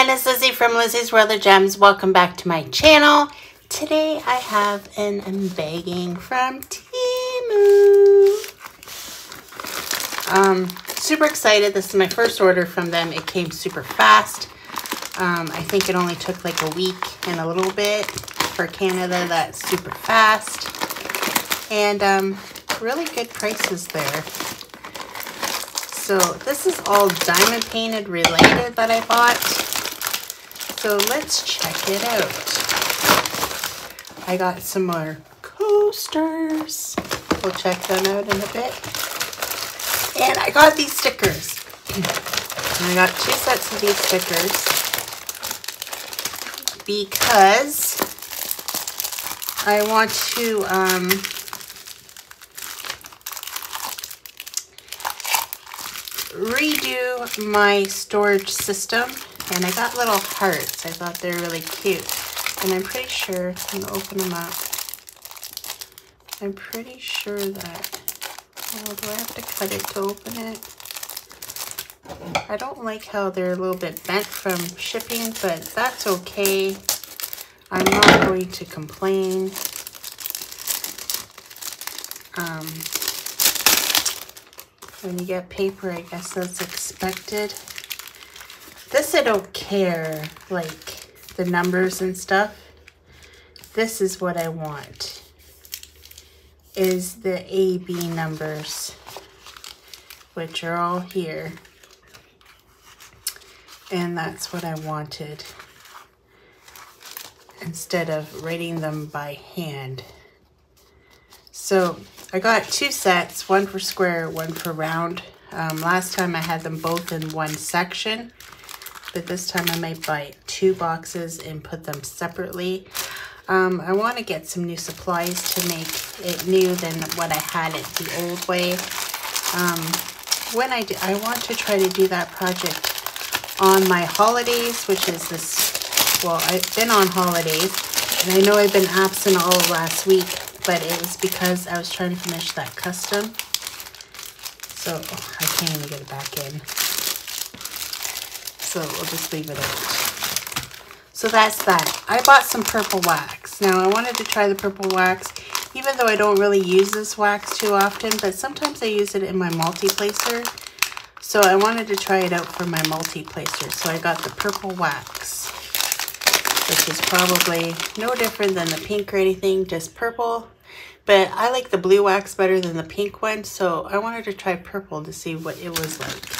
everyone, it's Lizzie from Lizzie's World of Gems. Welcome back to my channel. Today I have an unbagging from Temu. Um, super excited. This is my first order from them. It came super fast. Um, I think it only took like a week and a little bit. For Canada, that's super fast. And um, really good prices there. So this is all diamond painted related that I bought. So let's check it out. I got some more coasters. We'll check them out in a bit. And I got these stickers. I got two sets of these stickers because I want to um, redo my storage system and I got little hearts. I thought they were really cute. And I'm pretty sure, I'm gonna open them up. I'm pretty sure that, oh, do I have to cut it to open it? I don't like how they're a little bit bent from shipping, but that's okay. I'm not going to complain. Um, when you get paper, I guess that's expected. This I don't care, like the numbers and stuff. This is what I want, is the AB numbers, which are all here. And that's what I wanted, instead of writing them by hand. So I got two sets, one for square, one for round. Um, last time I had them both in one section, but this time I might buy two boxes and put them separately. Um, I want to get some new supplies to make it new than what I had it the old way. Um, when I do, I want to try to do that project on my holidays, which is this, well, I've been on holidays, and I know I've been absent all last week, but it was because I was trying to finish that custom. So oh, I can't even get it back in. So we'll just leave it out. So that's that. I bought some purple wax. Now I wanted to try the purple wax, even though I don't really use this wax too often, but sometimes I use it in my multi-placer. So I wanted to try it out for my multi-placer. So I got the purple wax which is probably no different than the pink or anything, just purple. But I like the blue wax better than the pink one, so I wanted to try purple to see what it was like.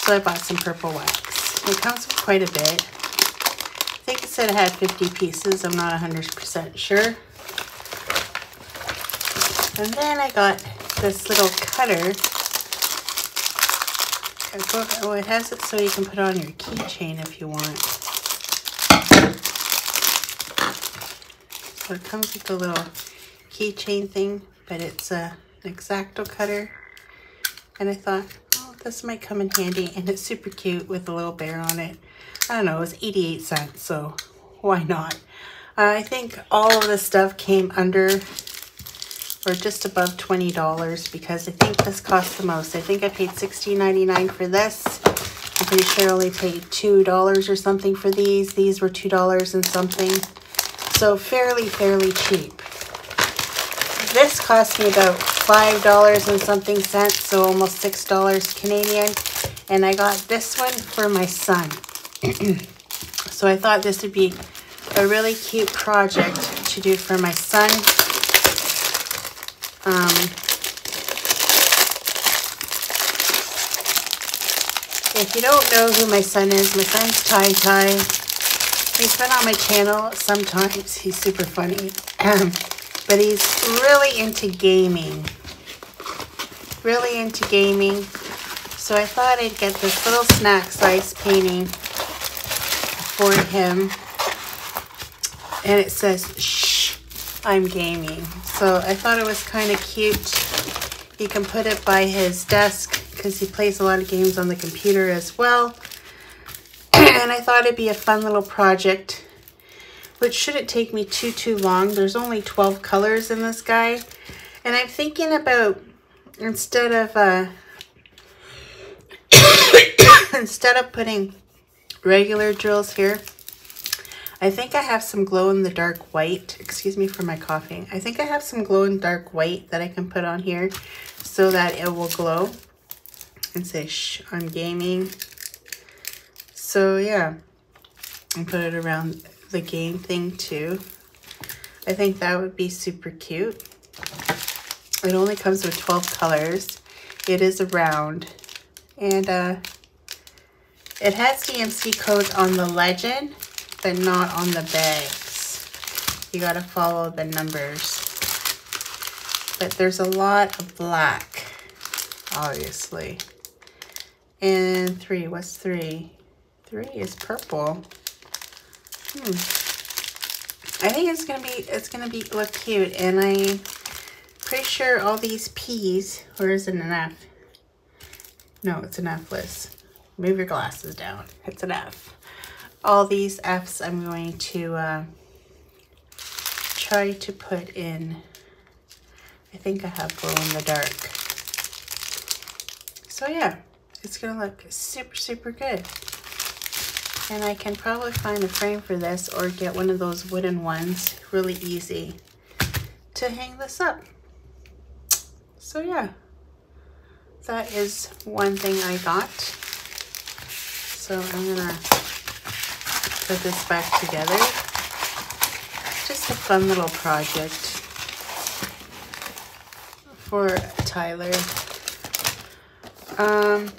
So I bought some purple wax. It comes with quite a bit. I think it said it had 50 pieces. I'm not 100% sure. And then I got this little cutter. Oh, it has it so you can put on your keychain if you want. So it comes with a little keychain thing, but it's a X-Acto cutter. And I thought, this might come in handy. And it's super cute with a little bear on it. I don't know, it was 88 cents, so why not? Uh, I think all of this stuff came under or just above $20 because I think this cost the most. I think I paid $16.99 for this. I'm pretty sure I only paid $2 or something for these. These were $2 and something. So fairly, fairly cheap. This cost me about $5 and something cents, so almost $6 Canadian. And I got this one for my son. so I thought this would be a really cute project to do for my son. Um, if you don't know who my son is, my son's Tai Tai. He's been on my channel sometimes. He's super funny. But he's really into gaming. Really into gaming. So I thought I'd get this little snack size painting for him. And it says, shh, I'm gaming. So I thought it was kind of cute. You can put it by his desk because he plays a lot of games on the computer as well and I thought it'd be a fun little project, which shouldn't take me too, too long. There's only 12 colors in this guy. And I'm thinking about, instead of, uh, instead of putting regular drills here. I think I have some glow in the dark white. Excuse me for my coughing. I think I have some glow in dark white that I can put on here so that it will glow and say, shh, I'm gaming. So yeah, and put it around the game thing too. I think that would be super cute. It only comes with 12 colors. It is a round. And uh, it has DMC codes on the legend, but not on the bags. You gotta follow the numbers. But there's a lot of black, obviously. And three, what's three? Three is purple. Hmm. I think it's gonna be it's gonna be look cute, and I'm pretty sure all these P's. Where is it F? No, it's an F list. Move your glasses down. It's an F. All these F's I'm going to uh, try to put in. I think I have glow in the dark. So yeah, it's gonna look super, super good. And I can probably find a frame for this or get one of those wooden ones really easy to hang this up. So yeah, that is one thing I got. So I'm gonna put this back together. Just a fun little project for Tyler. Um,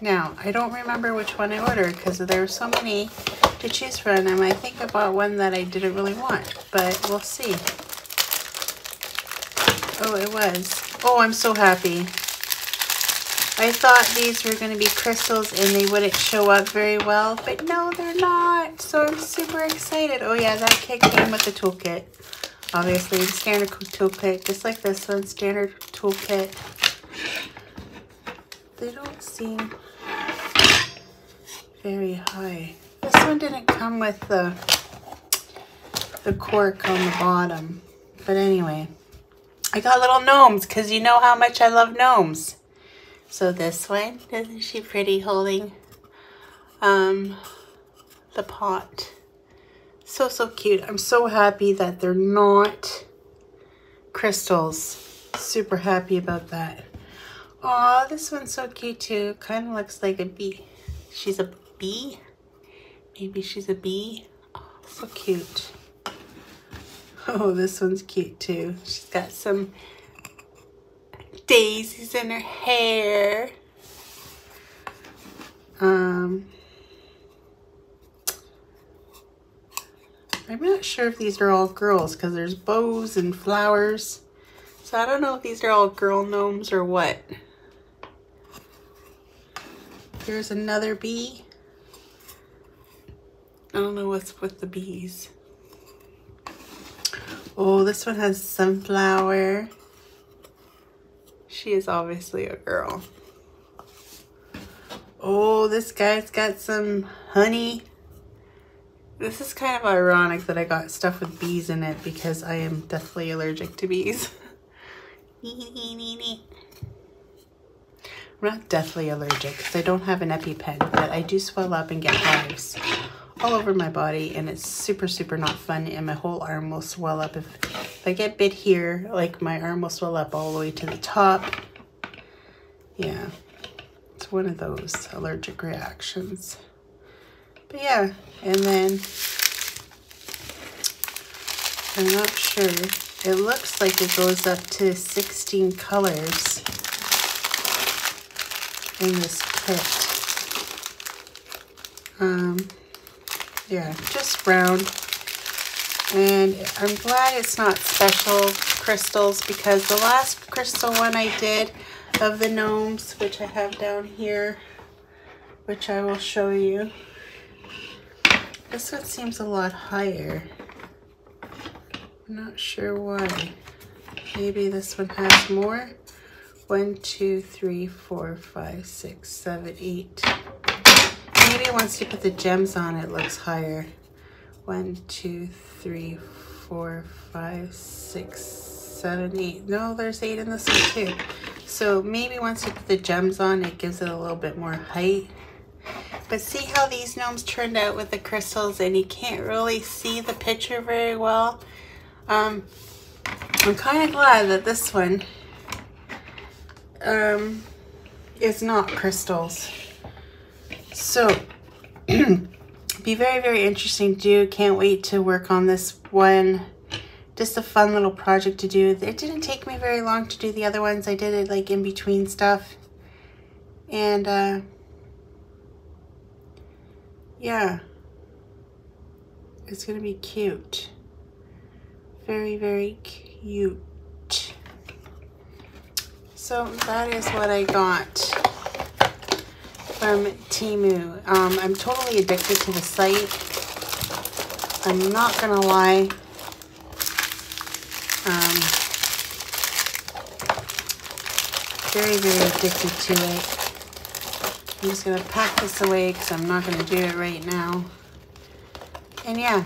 now, I don't remember which one I ordered because there are so many to choose from. And I think I bought one that I didn't really want, but we'll see. Oh, it was. Oh, I'm so happy. I thought these were going to be crystals and they wouldn't show up very well, but no, they're not. So I'm super excited. Oh yeah, that kit came with the toolkit. Obviously, the standard toolkit, just like this one, standard toolkit. They don't seem very high. This one didn't come with the, the cork on the bottom. But anyway, I got little gnomes because you know how much I love gnomes. So this one, isn't she pretty holding um, the pot? So, so cute. I'm so happy that they're not crystals. Super happy about that. Oh, this one's so cute too. Kind of looks like a bee. She's a bee. Maybe she's a bee. Oh, so cute. Oh, this one's cute too. She's got some daisies in her hair. Um, I'm not sure if these are all girls because there's bows and flowers. So I don't know if these are all girl gnomes or what. Here's another bee. I don't know what's with the bees. Oh, this one has sunflower. She is obviously a girl. Oh, this guy's got some honey. This is kind of ironic that I got stuff with bees in it because I am deathly allergic to bees. I'm not deathly allergic because I don't have an EpiPen, but I do swell up and get hives all over my body and it's super, super not fun and my whole arm will swell up. If, if I get bit here, like my arm will swell up all the way to the top. Yeah, it's one of those allergic reactions. But yeah, and then I'm not sure. It looks like it goes up to 16 colors in this kit. Um, yeah, just round. And I'm glad it's not special crystals because the last crystal one I did of the gnomes, which I have down here, which I will show you. This one seems a lot higher. I'm not sure why. Maybe this one has more. One, two, three, four, five, six, seven, eight maybe once you put the gems on, it looks higher. One, two, three, four, five, six, seven, eight. No, there's eight in this one too. So maybe once you put the gems on, it gives it a little bit more height. But see how these gnomes turned out with the crystals and you can't really see the picture very well. Um, I'm kind of glad that this one um, is not crystals. So, be very, very interesting to do. Can't wait to work on this one. Just a fun little project to do. It didn't take me very long to do the other ones. I did it like in between stuff. And, uh, yeah. It's to be cute. Very, very cute. So that is what I got from Temu. Um, I'm totally addicted to the site. I'm not going to lie. Um, very, very addicted to it. I'm just going to pack this away because I'm not going to do it right now. And yeah,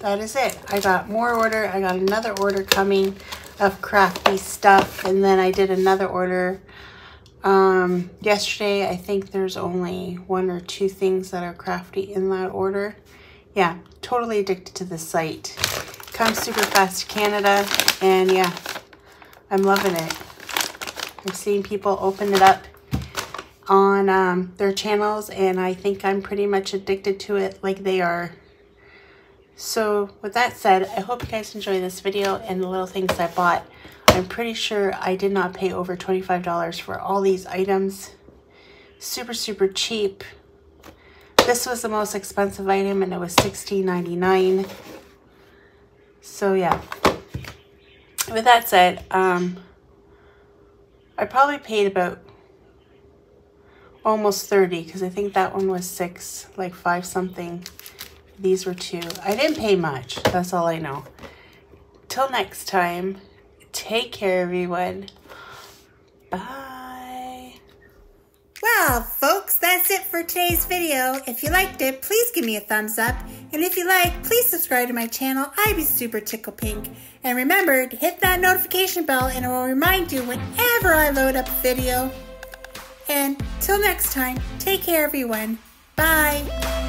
that is it. I got more order. I got another order coming of crafty stuff. And then I did another order um, yesterday. I think there's only one or two things that are crafty in that order. Yeah, totally addicted to the site. Comes super fast to Canada. And yeah, I'm loving it. I've seen people open it up on um, their channels and I think I'm pretty much addicted to it like they are. So with that said, I hope you guys enjoy this video and the little things I bought. I'm pretty sure I did not pay over $25 for all these items. Super, super cheap. This was the most expensive item and it was $16.99. So yeah. With that said, um, I probably paid about almost 30 because I think that one was six, like five something. These were two. I didn't pay much. That's all I know. Till next time, take care, everyone. Bye. Well, folks, that's it for today's video. If you liked it, please give me a thumbs up. And if you like, please subscribe to my channel. I'd be super tickle pink. And remember to hit that notification bell and it will remind you whenever I load up a video. And till next time, take care, everyone. Bye.